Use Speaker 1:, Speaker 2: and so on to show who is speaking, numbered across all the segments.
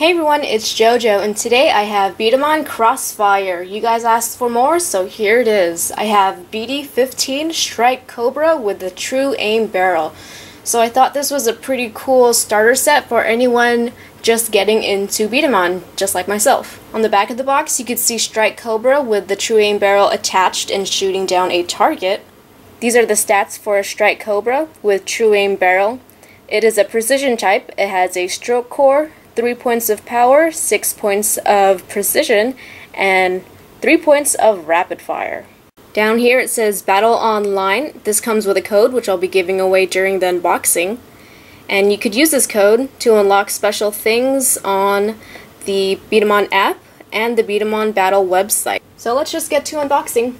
Speaker 1: Hey everyone, it's JoJo, and today I have B-Daman Crossfire. You guys asked for more, so here it is. I have BD15 Strike Cobra with the True Aim Barrel. So I thought this was a pretty cool starter set for anyone just getting into B-Daman, just like myself. On the back of the box, you could see Strike Cobra with the True Aim Barrel attached and shooting down a target. These are the stats for a Strike Cobra with True Aim Barrel. It is a precision type. It has a stroke core, 3 points of power, 6 points of precision, and 3 points of rapid fire. Down here it says Battle Online. This comes with a code which I'll be giving away during the unboxing. And you could use this code to unlock special things on the B-Daman app and the B-Daman Battle website. So let's just get to unboxing.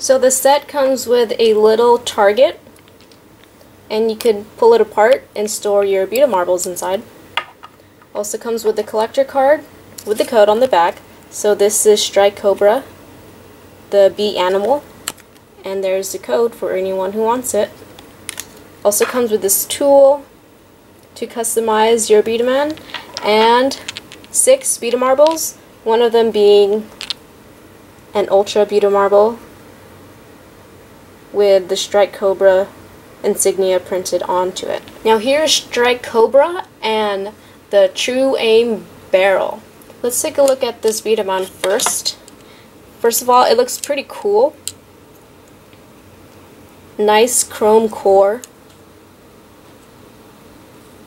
Speaker 1: So the set comes with a little target and you can pull it apart and store your 'em marbles inside. Also comes with the collector card with the code on the back. So this is Strike Cobra, the B-Daman, and there's the code for anyone who wants it. Also comes with this tool to customize your B-Daman and six Beat 'em marbles, one of them being an Ultra Beat 'em marble with the Strike Cobra insignia printed onto it. Now here's Strike Cobra and the True Aim barrel. Let's take a look at this B-Daman first. First of all, it looks pretty cool. Nice chrome core.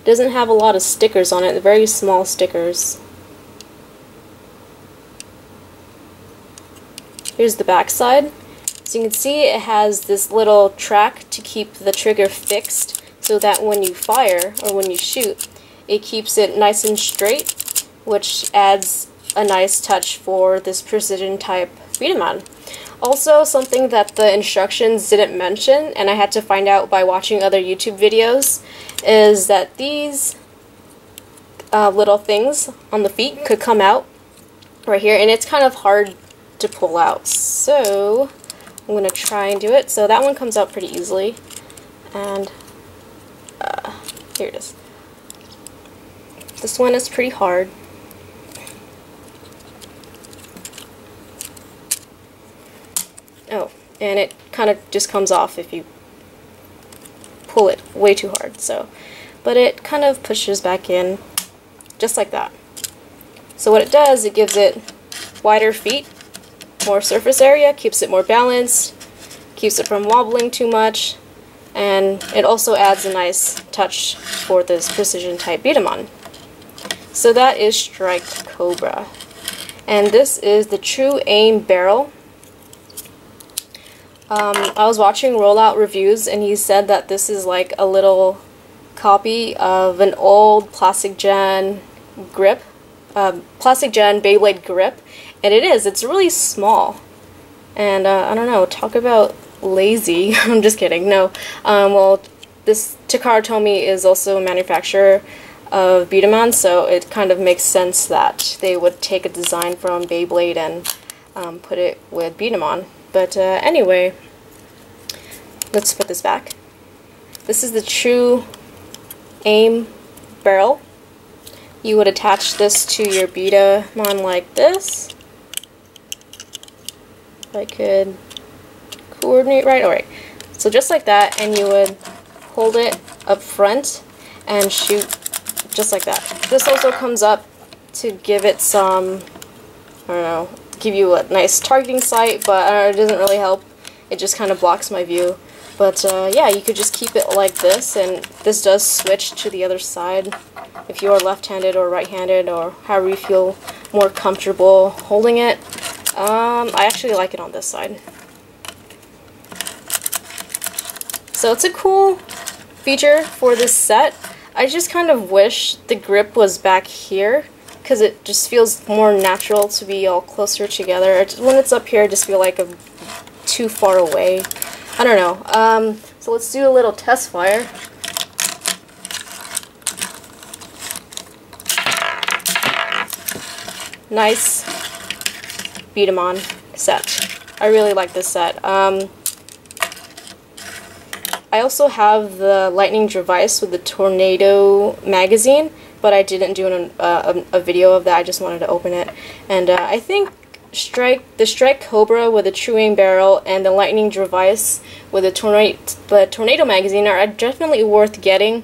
Speaker 1: Doesn't have a lot of stickers on it, very small stickers. Here's the back side. So you can see it has this little track to keep the trigger fixed so that when you fire or when you shoot, it keeps it nice and straight, which adds a nice touch for this precision type on. Also, something that the instructions didn't mention, and I had to find out by watching other YouTube videos, is that these uh, little things on the feet could come out right here, and it's kind of hard to pull out. So, I'm going to try and do it. So that one comes out pretty easily. And uh, here it is. This one is pretty hard. Oh, and it kind of just comes off if you pull it way too hard. So, But it kind of pushes back in just like that. So what it does, it gives it wider feet more surface area, keeps it more balanced, keeps it from wobbling too much, and it also adds a nice touch for this precision type B-Daman. So that is Strike Cobra. And this is the True Aim Barrel. Um, I was watching rollout reviews and he said that this is like a little copy of an old Plastic Gen grip, um, Plastic Gen Beyblade grip and it is, it's really small. And uh, I don't know, talk about lazy. I'm just kidding. No. Um, well, this Takara Tomy is also a manufacturer of B-Daman, so it kind of makes sense that they would take a design from Beyblade and um, put it with B-Daman. But uh, anyway, let's put this back. This is the true aim barrel. You would attach this to your B-Daman like this. If I could coordinate right. Alright. So just like that, and you would hold it up front and shoot just like that. This also comes up to give it some, I don't know, give you a nice targeting sight, but uh, it doesn't really help. It just kind of blocks my view. But uh, yeah, you could just keep it like this, and this does switch to the other side if you are left-handed or right-handed, or however you feel more comfortable holding it. Um, I actually like it on this side. So it's a cool feature for this set. I just kind of wish the grip was back here because it just feels more natural to be all closer together. When it's up here, I just feel like I'm too far away. I don't know. Um, so let's do a little test fire. Nice B-Daman set. I really like this set. Um, I also have the Lightning Device with the Tornado magazine, but I didn't do an, uh, a, a, video of that. I just wanted to open it. And uh, I think Strike the Strike Cobra with the True Aim barrel and the Lightning Device with the Tornado, the Tornado magazine are definitely worth getting.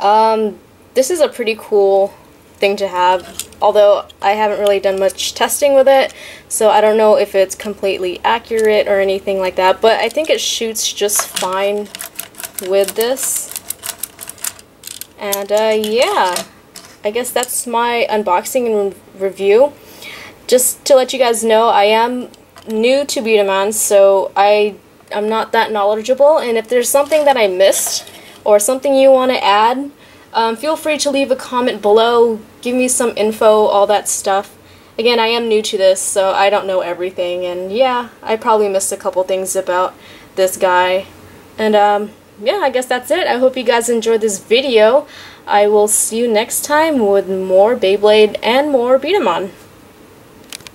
Speaker 1: Um, this is a pretty cool thing to have, although I haven't really done much testing with it, so I don't know if it's completely accurate or anything like that, but I think it shoots just fine with this. And uh, yeah, I guess that's my unboxing and re review. Just to let you guys know, I am new to B-Daman, so I I'm not that knowledgeable, and if there's something that I missed or something you want to add, um, feel free to leave a comment below, give me some info, all that stuff. Again, I am new to this, so I don't know everything, and yeah, I probably missed a couple things about this guy. And um, yeah, I guess that's it. I hope you guys enjoyed this video. I will see you next time with more Beyblade and more B-Daman.